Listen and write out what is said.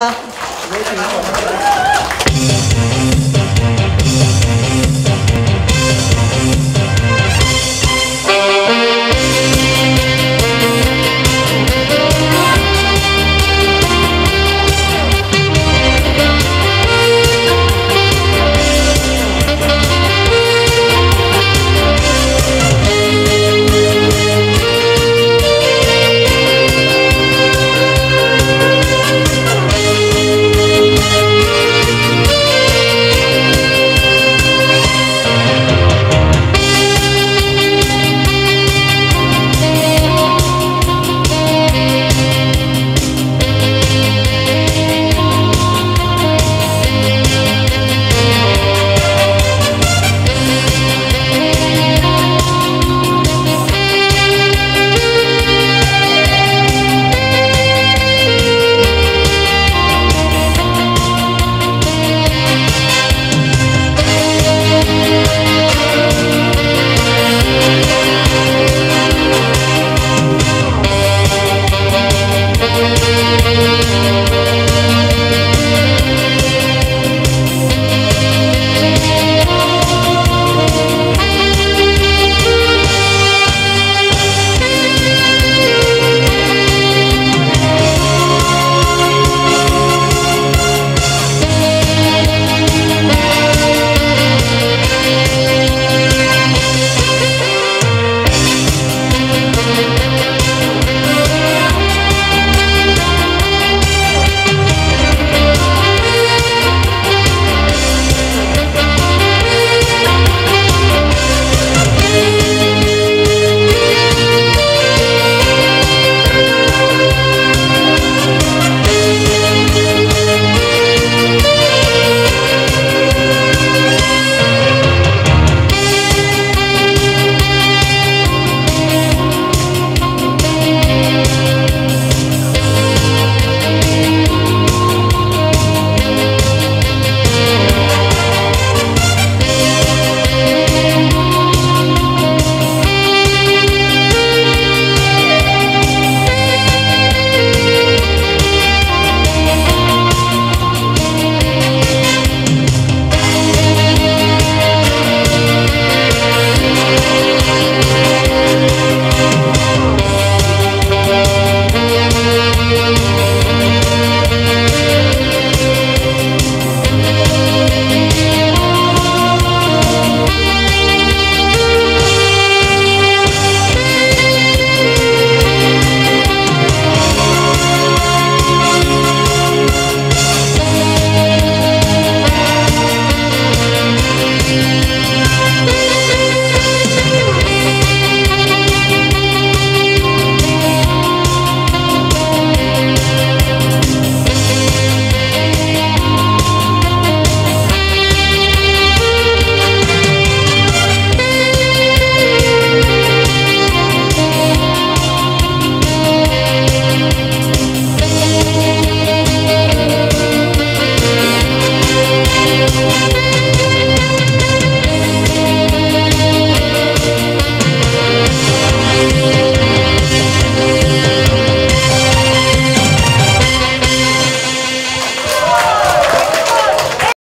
아.